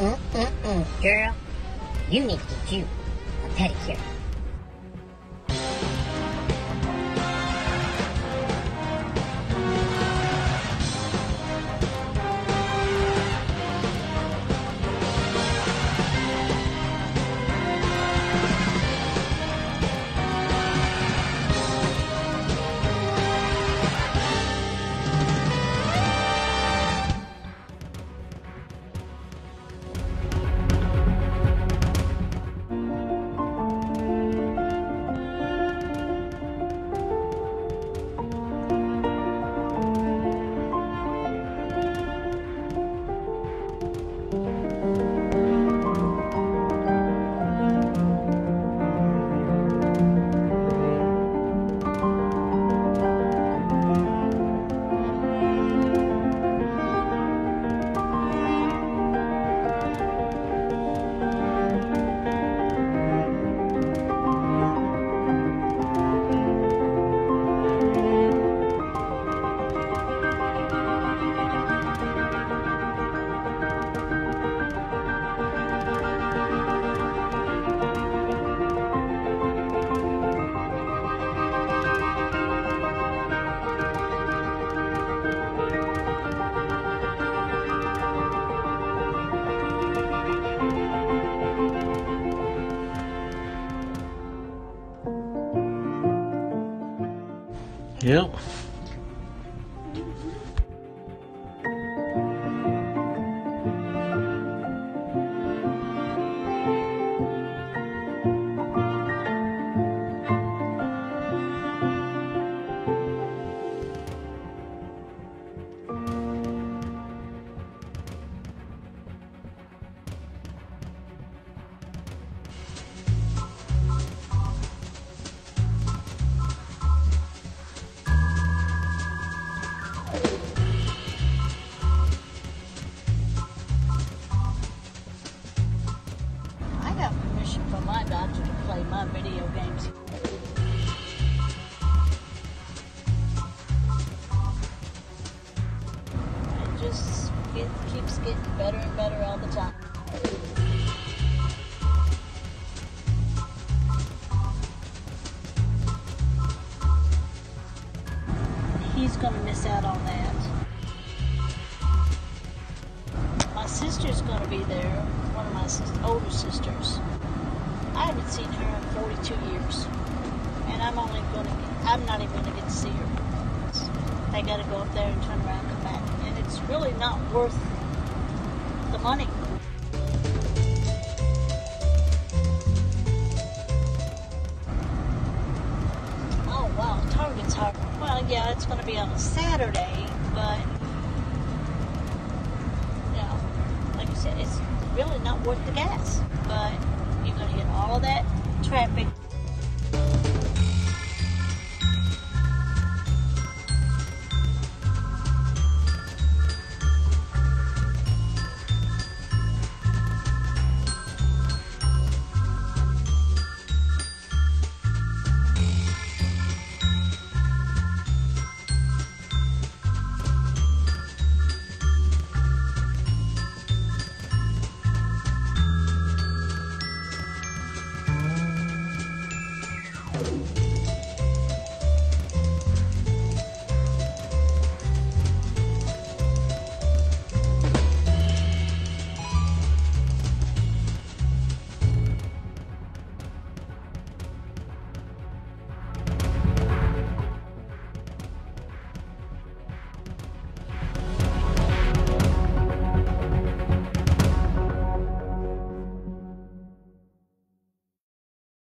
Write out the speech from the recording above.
Mm-mm-mm. Girl, you need to get you a pedicure. Yep. Permission from my doctor to play my video games. It just it keeps getting better and better all the time. He's gonna miss out on that. My sister's gonna be there, one of my older sisters. I haven't seen her in 42 years, and I'm only gonna, I'm not even gonna get to see her. They gotta go up there and turn around and come back, and it's really not worth the money. Oh wow, Target's hard. Well, yeah, it's gonna be on a Saturday, but you know, like I said, it's really not worth the gas. But you're gonna hit all of that traffic.